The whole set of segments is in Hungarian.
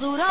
zura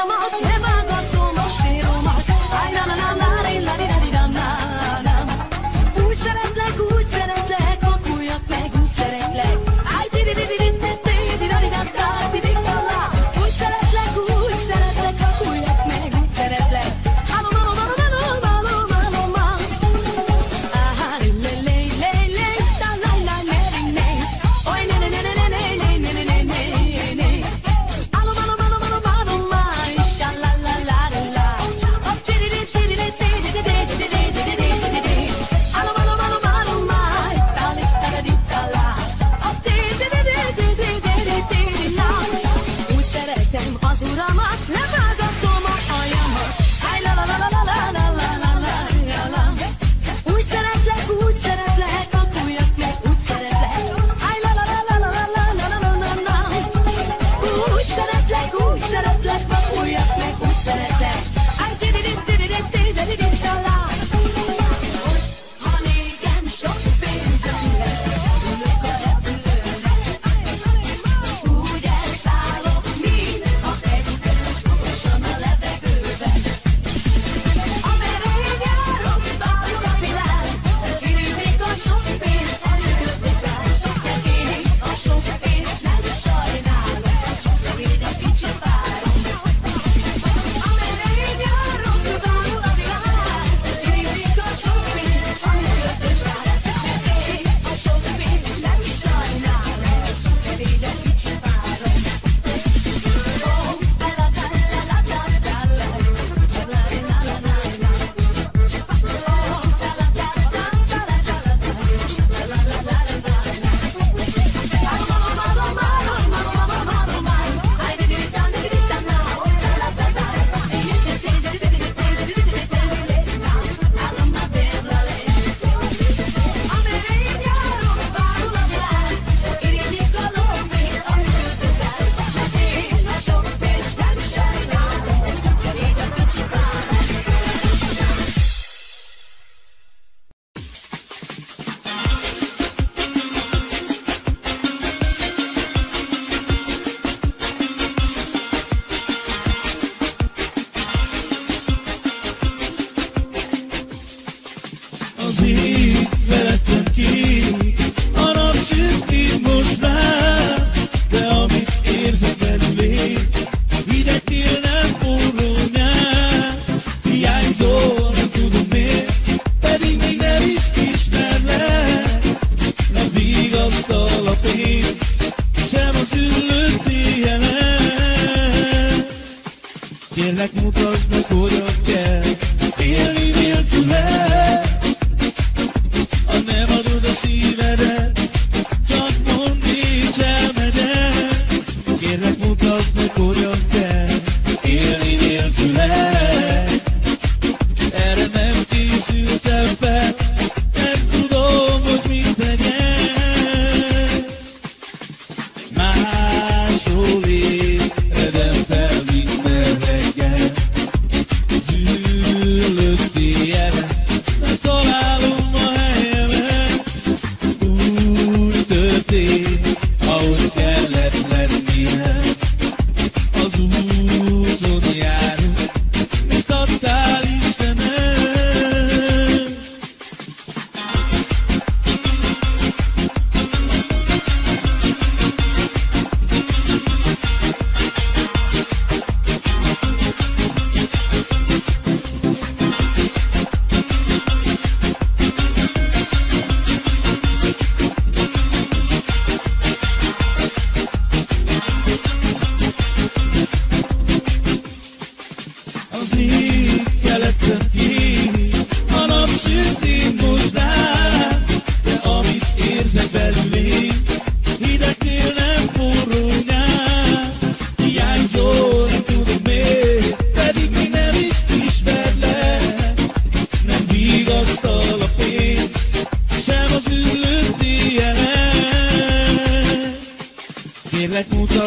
excusa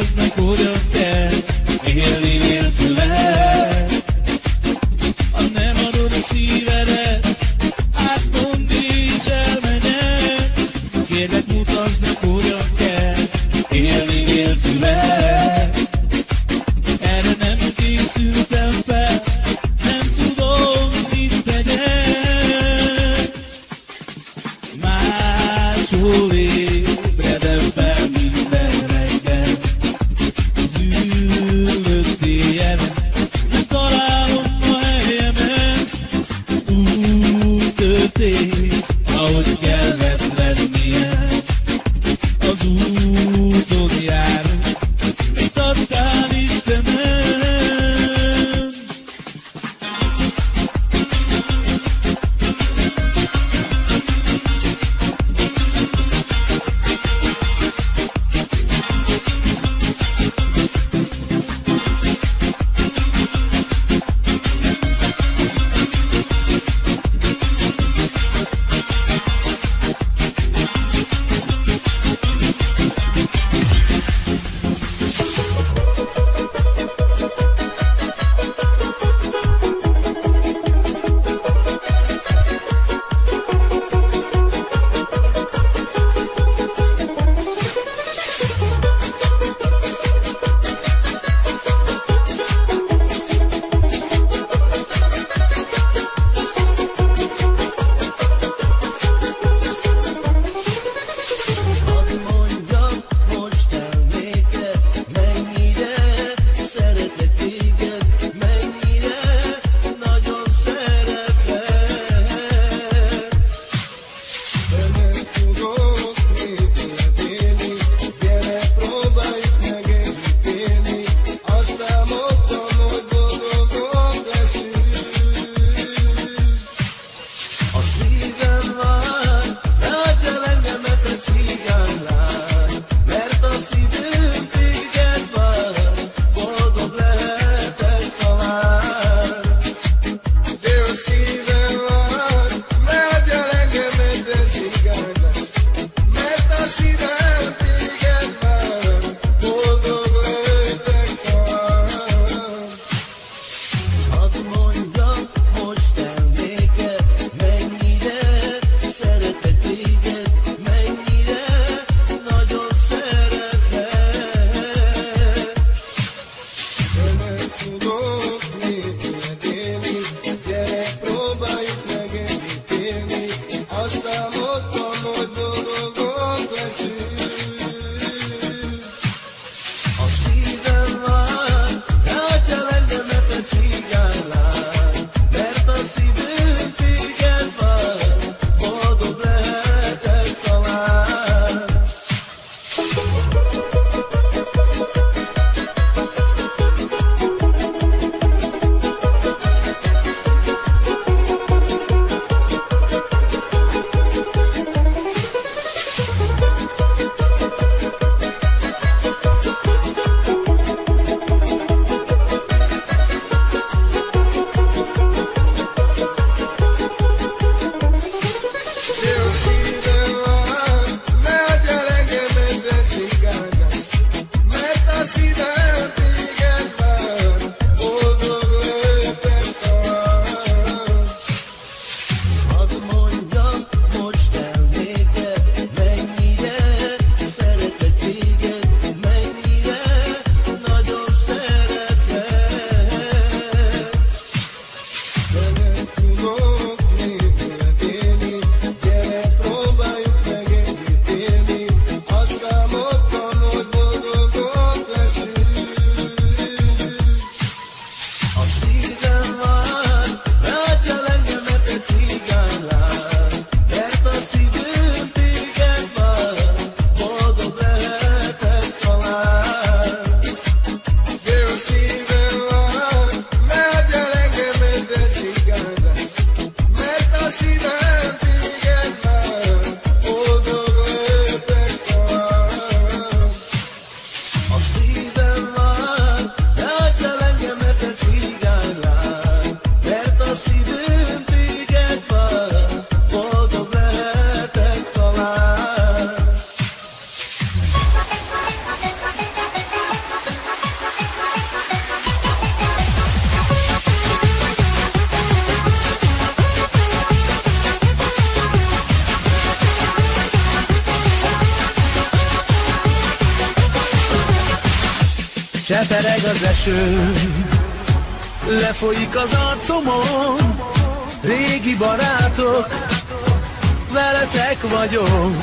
veletek vagyok,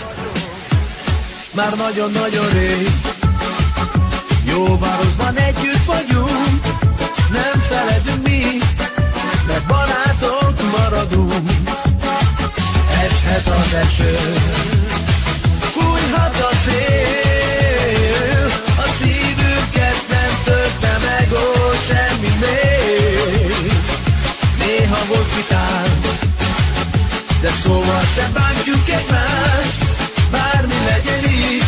már nagyon-nagyon rég. Jó városban együtt vagyunk, nem feledünk mi, mert barátok maradunk. Eshet az eső, fújhat a szél, a szívünket nem törte meg, ó, semmi még. Néha volt vitánk, de szóval sem bántjuk egymást, bármi legyen is,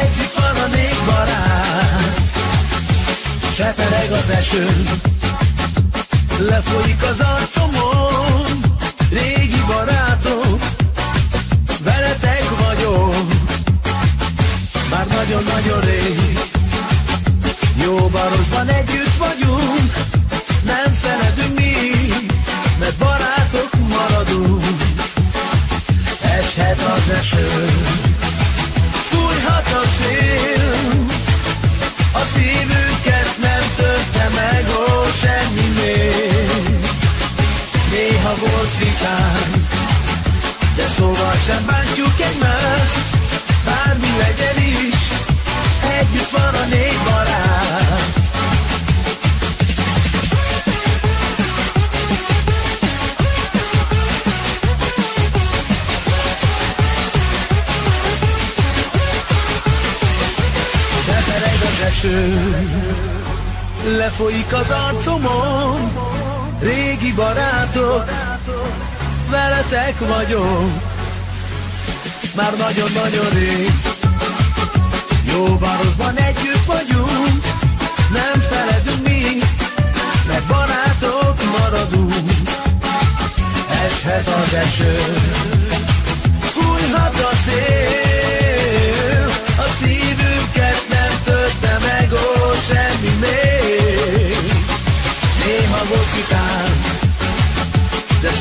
együtt van a négy barát. Sepereg az eső, lefolyik az arcomon, régi barátok, veletek vagyok, már nagyon-nagyon rég. Jó barozban együtt vagyunk, maradunk. Eshet az eső, fújhat a szél, a szívünket nem törte meg, ó, semmi még. Néha volt vitánk, de szóval sem bántjuk egymást, bármi legyen is, együtt van a négy barát. Eső, lefolyik az arcomon, régi barátok, veletek vagyok, már nagyon-nagyon rég. Jó bározban együtt vagyunk, nem feledünk mi, mert barátok maradunk. Eshet az eső,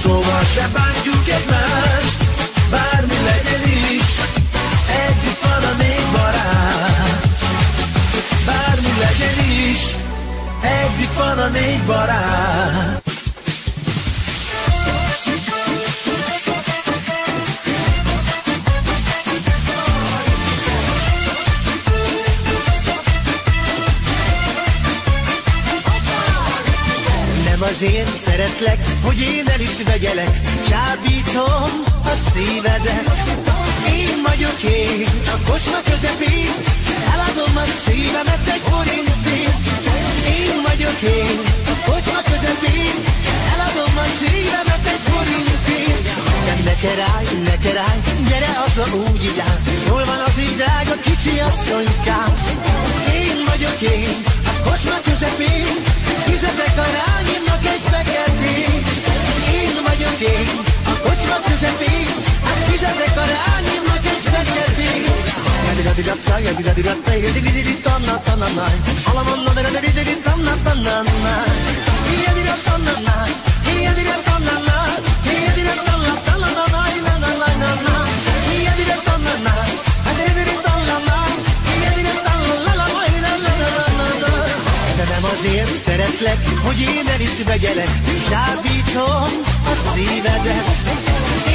Szóval se bántjuk egymást Bármi legyen is. Együtt van a négy barát. Bármi legyen is. Együtt van a négy barát. Az én szeretlek hogy én el is vegyelek, csábítom a szívedet. Én vagyok én, a kocsma közepén, eladom a szívemet egy forintért. Én vagyok én, a kocsma közepén, eladom a szívemet egy forintért. De ne keráj, ne keráj, gyere haza úgy igyál, jól van az így drága kicsi asszonykám. Én vagyok én, kocsma közepén, fizetek a rányimnak egy feketét. Én vagyok én, a kocsma közepén, hát fizetek a rányimnak egy feketét. Yadidadidatta, yadidadidatta, yadidididittanna, tanana. Alamanna, yadidididittanna, szeretlek, hogy én el is vegyelek, csábítom a szívedet.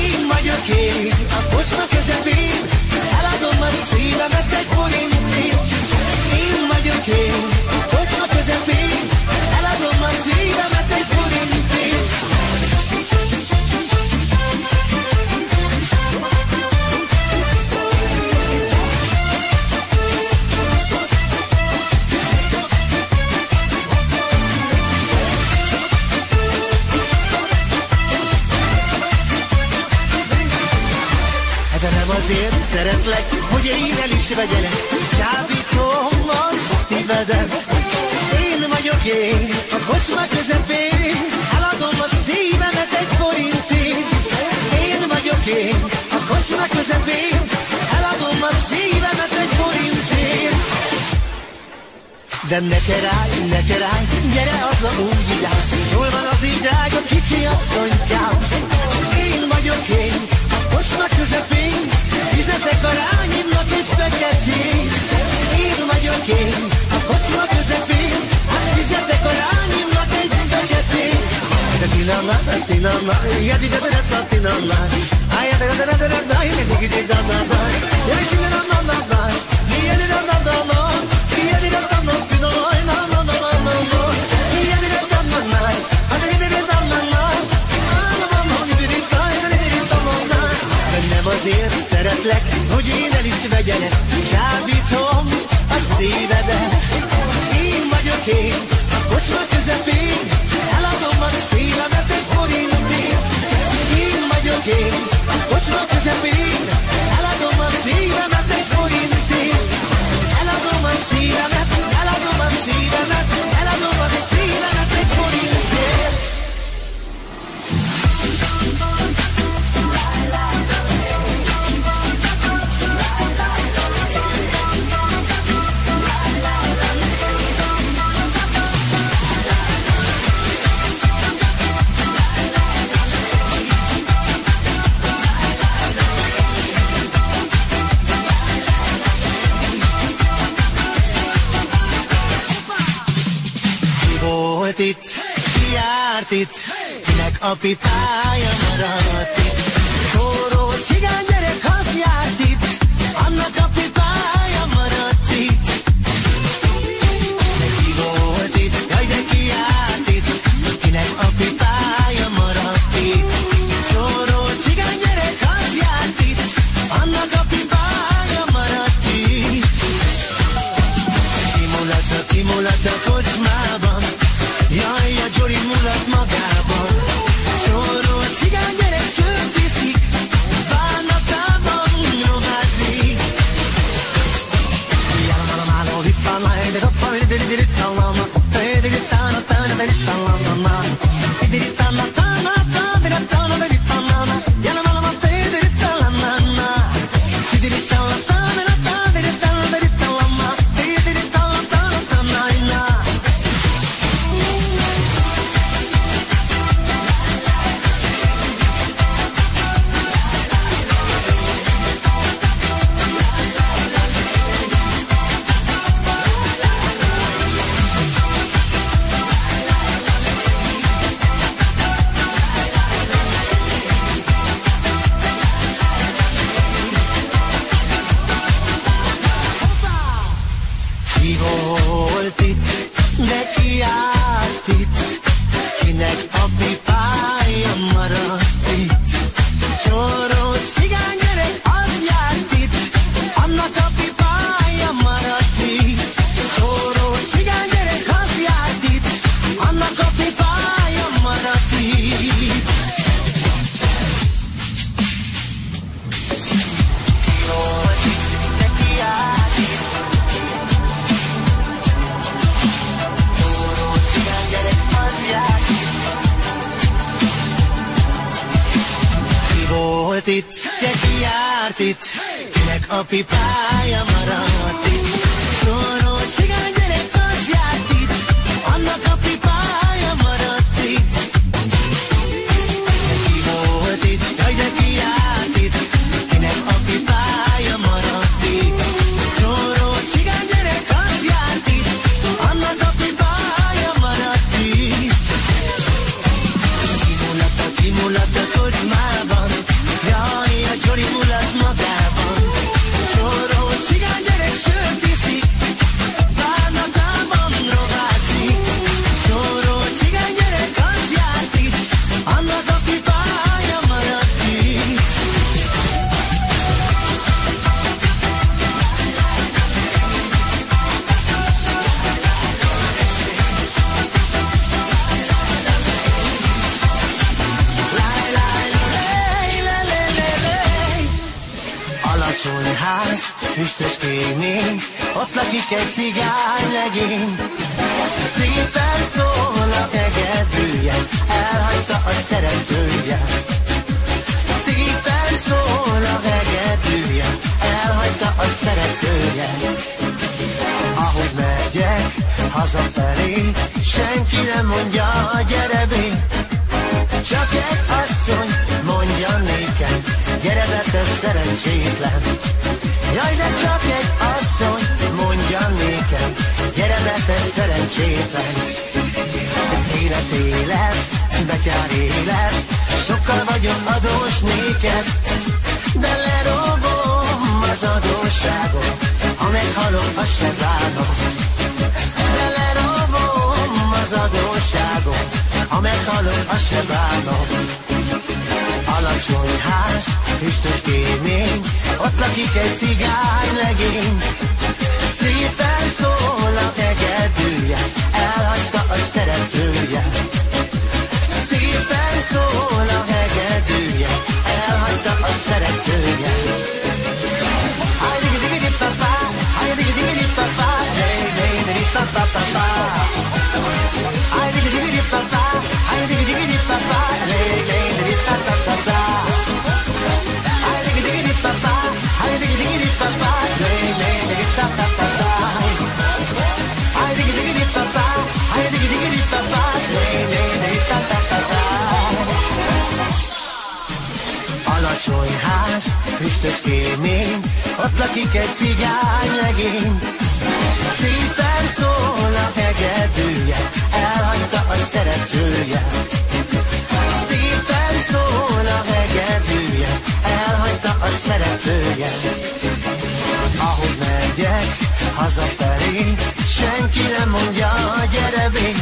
Én vagyok én, a kocsma közepén, eladom a szívemet egy forintért. Én vagyok én, a kocsma közepén, eladom a szívemet egy forintért. Azért szeretlek, hogy én el is vegyelek, csábítom a szívedet. Én vagyok én, a kocsma közepén, eladom a szívemet egy forintért. Én vagyok én, a kocsma közepén, eladom a szívemet egy forintért. De ne keráj, ne keráj, gyere haza úgy vigyázz, jól van az így drága kicsi asszonykám. Én vagyok én, Koşmak Josephine Bize tekrar annemle biz bekletti İduma yokin Koşmak Josephine Bize tekrar annemle biz bekletti Tinanlar, tinanlar, yedi de beret la tinanlar Ay adere dere dere day, ne digi di da da day Yeri kimler anlar da, yeri de da da da azért szeretlek, hogy én el is vegyelek, csábítom a szívedet. Én vagyok én, a kocsma közepén, eladom a szívemet egy forintért. Én vagyok én, a kocsma közepén, eladom Alacsony ház, füstös kémény, ott lakik egy cigány legény. Szépen szól a hegedűje, elhagyta a szeretője. Szépen szól a hegedűje, elhagyta a szeretője. Ahogy megyek hazafelé, senki nem mondja, gyere bé. Csak egy asszony mondja nékem, gyere be te szerencsétlen. Jaj, de csak egy asszony mondja nékem, gyere be te szerencsétlen. Élet, élet, betyár élet, sokkal vagyok adós néked, de lerobom az adósságot, ha meghalok, azt se bánom. De lerobom az adósságot, ha meghalok, azt se bánom. Alacsony ház, füstös kémény, ott lakik egy cigány legény. Szépen szól a hegedűje, elhagyta a szeretője. Szépen szól a hegedűje, elhagyta a szeretője. Ay, digi digi di pa pa, ay, digi digi di pa pa, lay, lay, di füstös kémény, ott lakik egy cigány legény. Szépen szól a hegedűje, elhagyta a szeretője. Szépen szól a hegedűje, elhagyta a szeretője. Ahogy megyek hazafelé, senki nem mondja, gyere bé.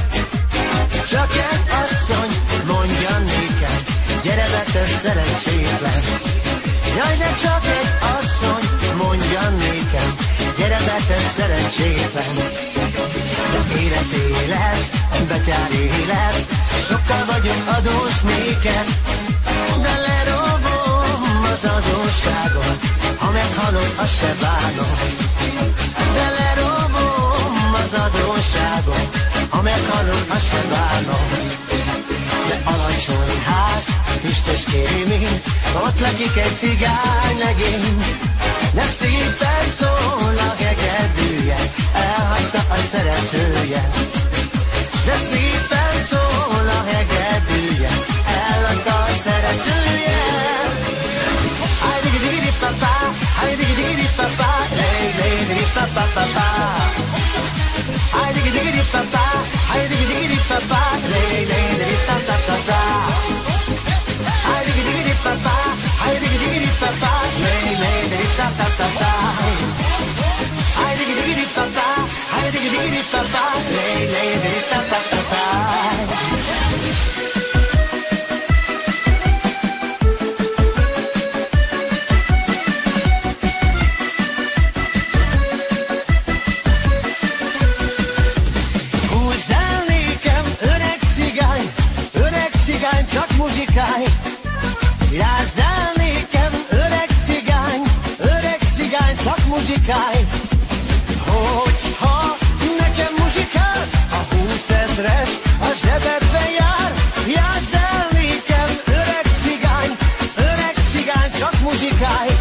Csak egy asszony mondja nékem, gyere be te szerencsétlen. Jaj, de csak egy asszony mondja nékem, gyere be te szerencsétlen. De élet, élet, betyár élet, sokkal vagyok adós nékem, de lerobom az adósságot, ha meghalok, azt se bánom. De lerobom az adósságot, ha meghalok, azt se bánom. Alacsony ház, füstös kémény, ott lakik egy cigány legény. De szépen szól a hegedűje, elhagyta a szeretője. De szépen szól a hegedűje, elhagyta a szeretője. Ay, digi digi di pa pa, ay, digi digi di pa pa, lay, lay, digi pa pa pa pa. Ay, digi digi 차다 아이 디기 디기 디빠빠 아이 디기 디기 디빠빠 매일 매일 매일 따따따따. 아이 디기 디기 디빠빠 아이 디기 디기 디빠빠 매일 매일 매일 따따따따. cigány, jázzál nékem, öreg cigány, öreg cigány, csak muzsikálj. Hogyha nekem muzsikálsz, a húszezres a zsebedben jár, jázzál nékem, öreg cigány, öreg cigány, csak muzsikálj.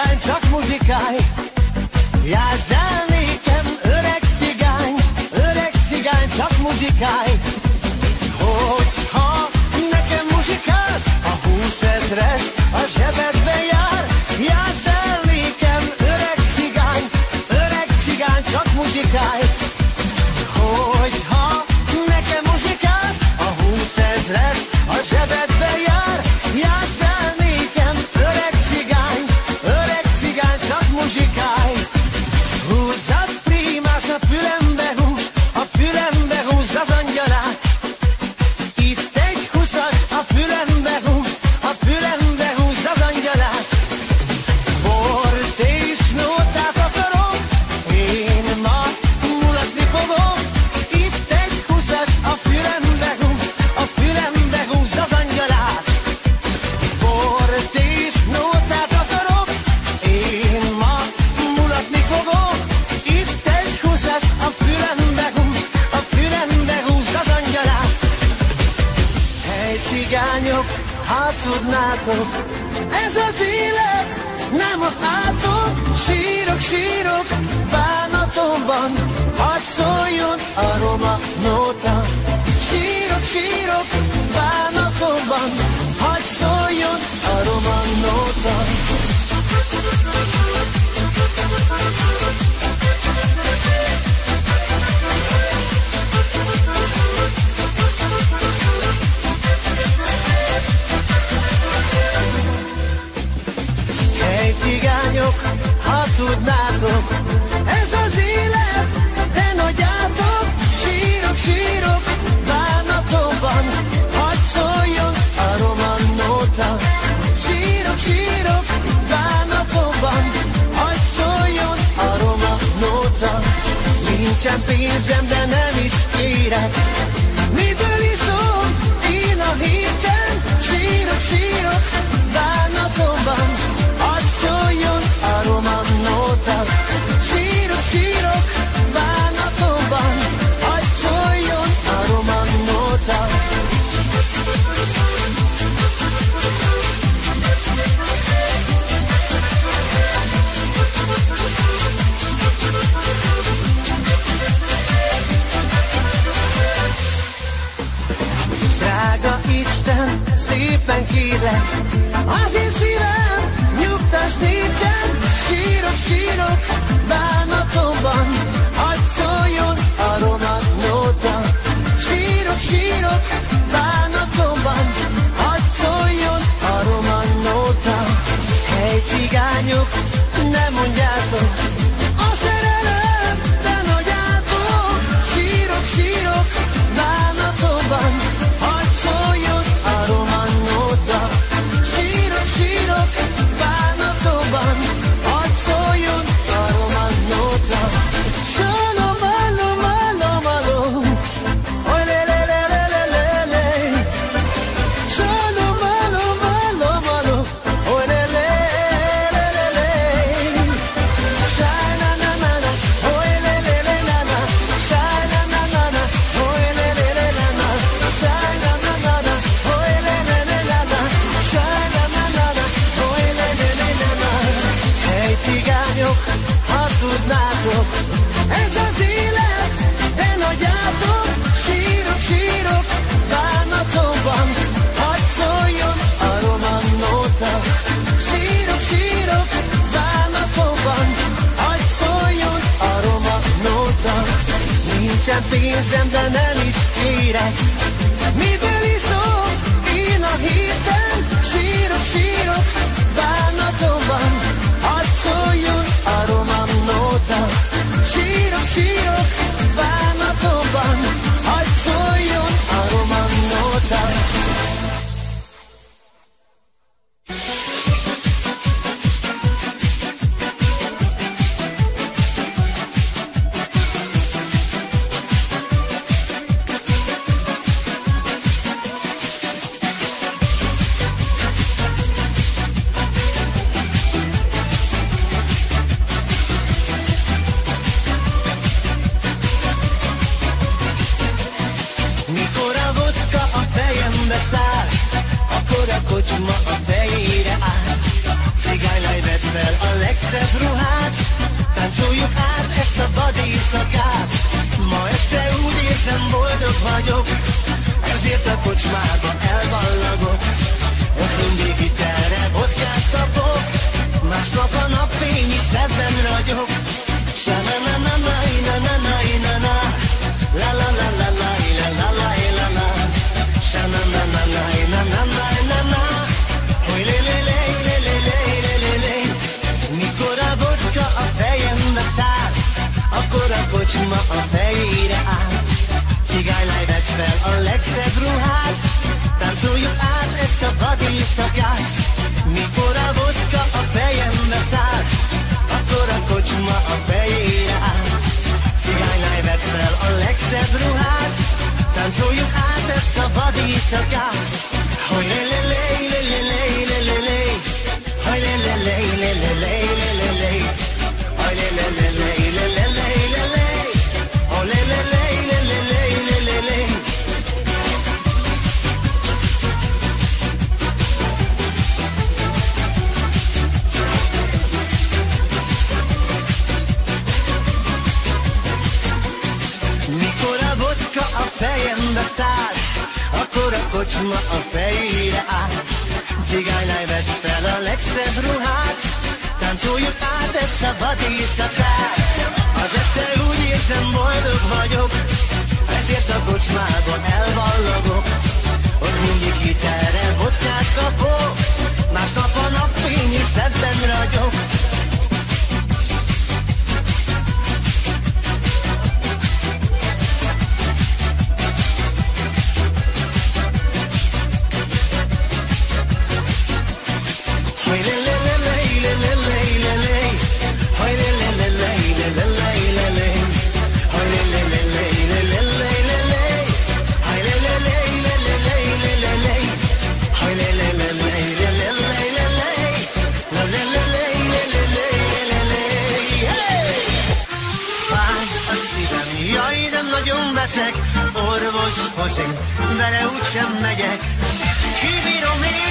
cigány, csak muzsikálj Jázd el nékem, öreg cigány Öreg cigány, csak muzsikálj Hogyha nekem muzsikálsz A húszezres a zsebedbe jár. Jázd el nékem, öreg cigány Öreg cigány, csak muzsikálj Nincsen pénzem, de nem is kérek. kérlek, az én szívem, nyugtasd nékem, sírok, sírok, pénzem, de nem is kérek. szakács, mikor a vodka a fejembe száll, akkor a kocsma a fejére áll. Cigánylány vett fel a legszebb ruhát, táncoljuk át ezt a vad éjszakát, hogy ne Most, most én vele úgysem megyek, kibírom én.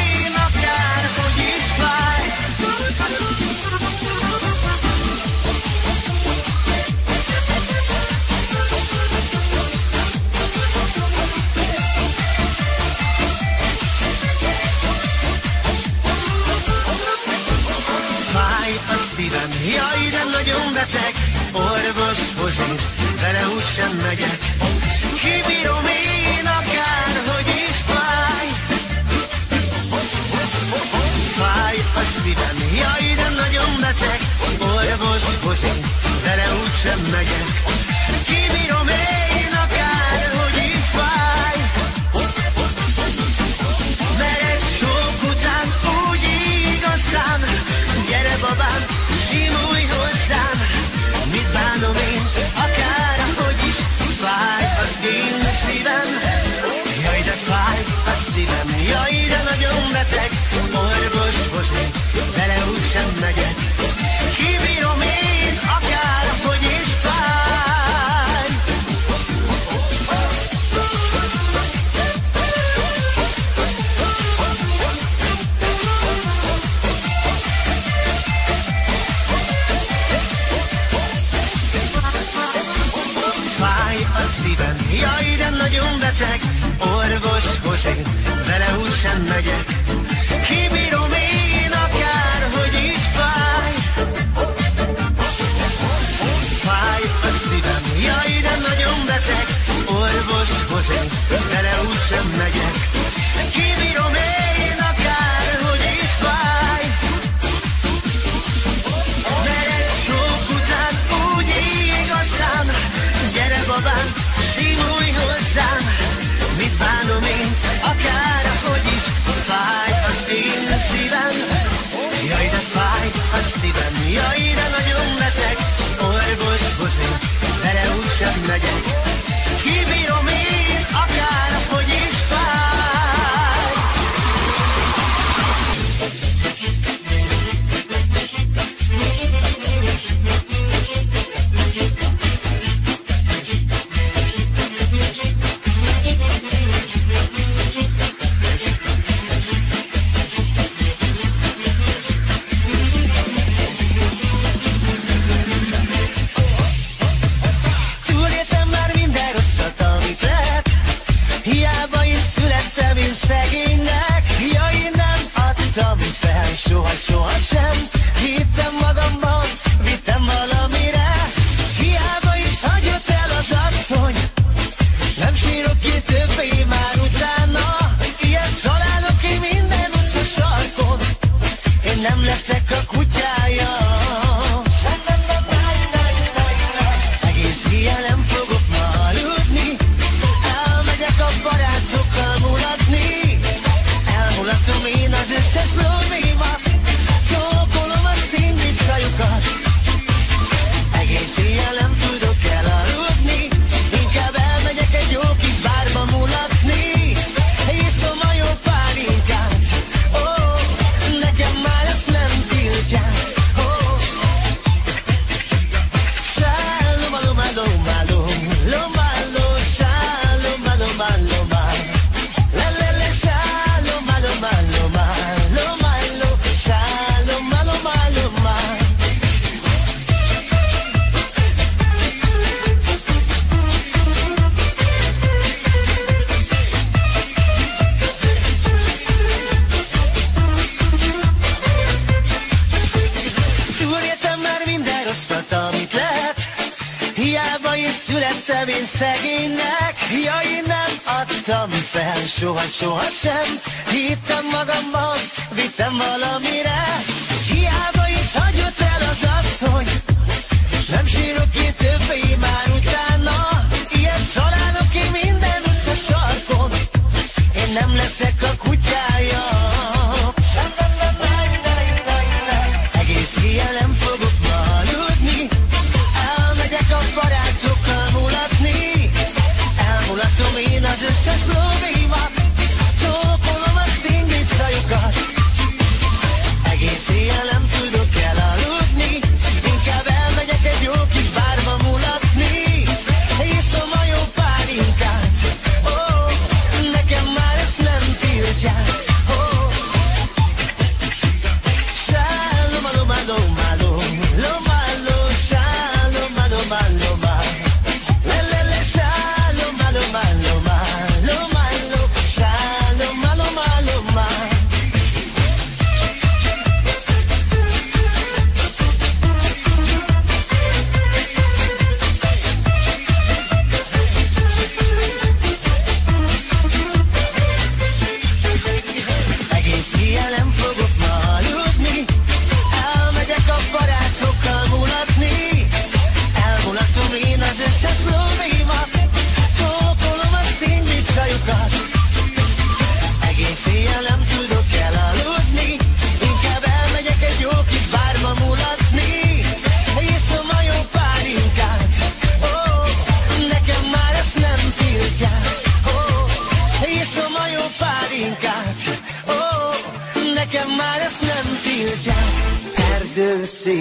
So I said.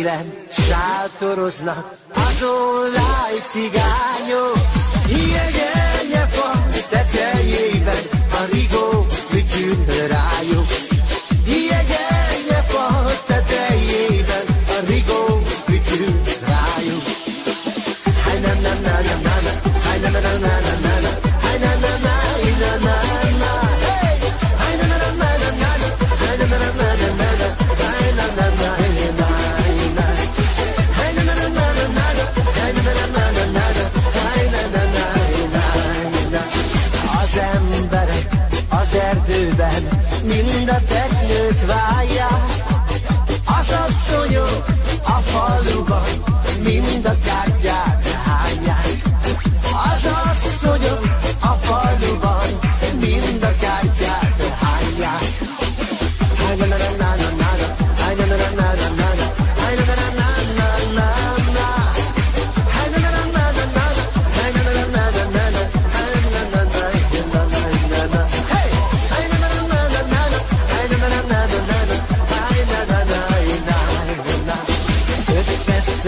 télen sátoroznak az online cigányok. Hihegy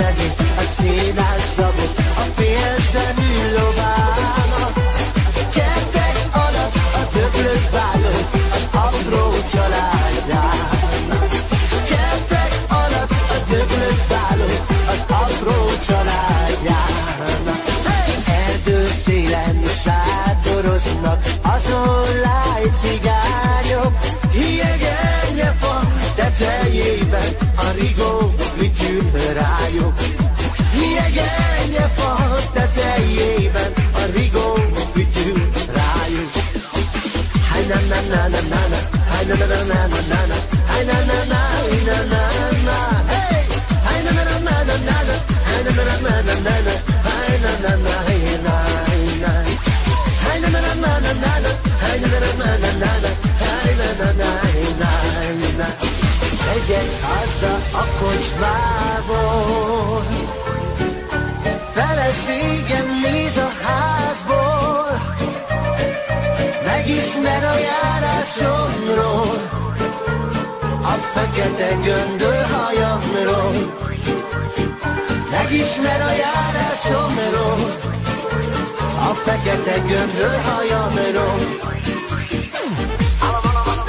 szegény, a színás zabot, a félzemű lovának. Kertek alatt a döglött vállott, az apró családjának. Kertek alatt a döglött vállott, az apró családjának. Erdőszélen sádoroznak azon lány cigányok, hiegenye fa, tetej a rigó, ügyül rájuk. Mi egy enyhe fa tetejében, a rigó, ügyül rájuk. Háj nem nem nem nem nem nem, háj nem nem nem Menjen haza a kocsmából Feleségem néz a házból Megismer a járásomról A fekete göndöl hajamról. Megismer a járásomról A fekete göndöl hajamról. Alavala, alavala,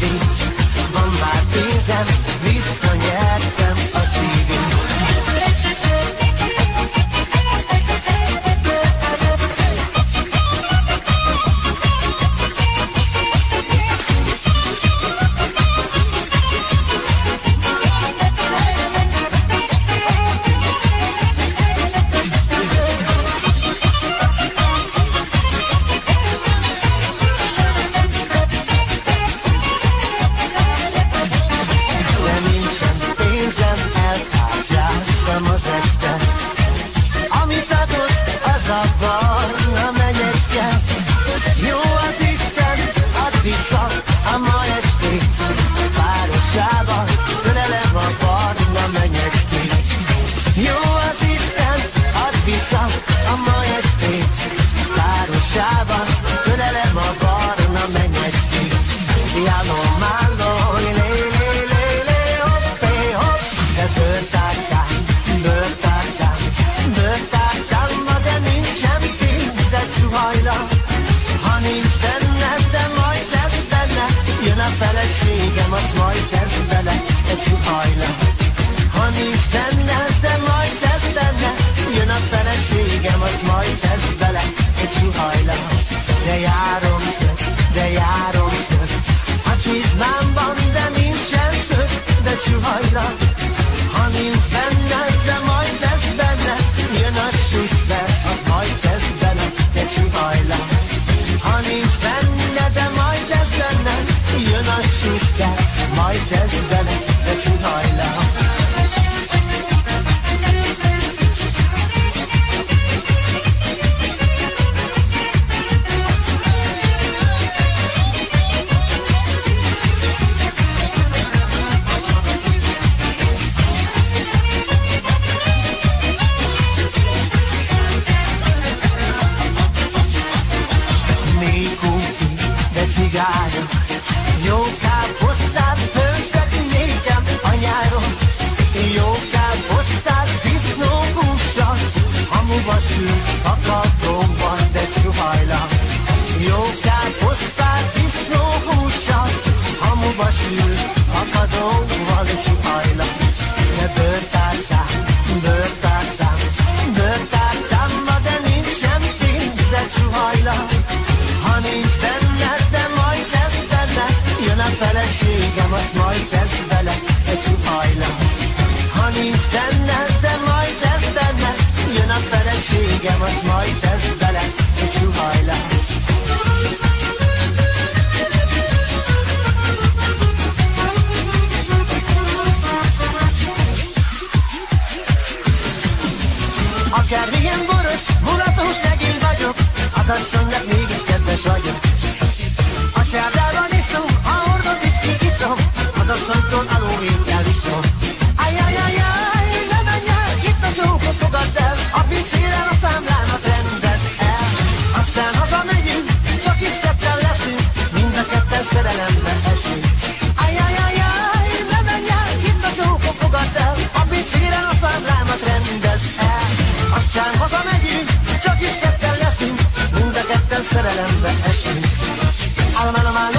a مثلا بقاش على ما انا معلم